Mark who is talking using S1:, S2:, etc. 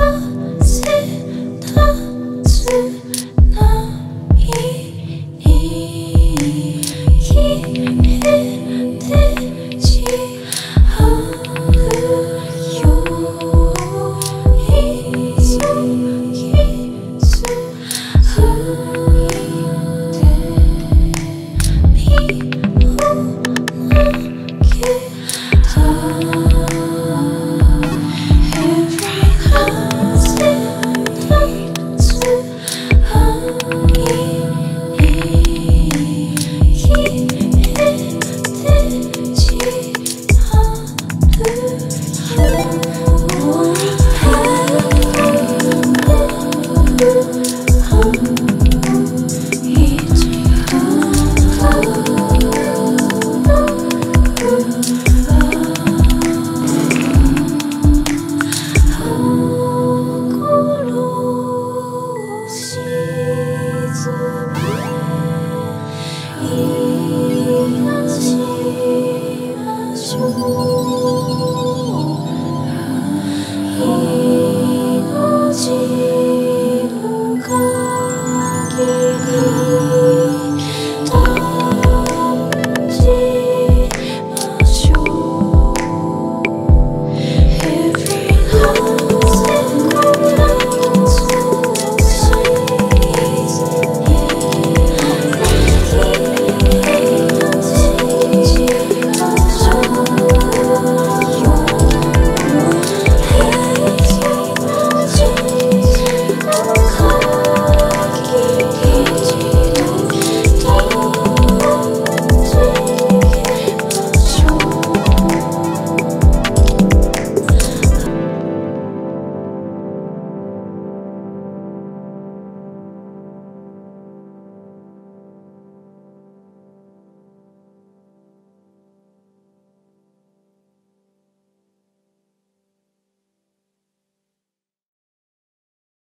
S1: Oh. Yeah.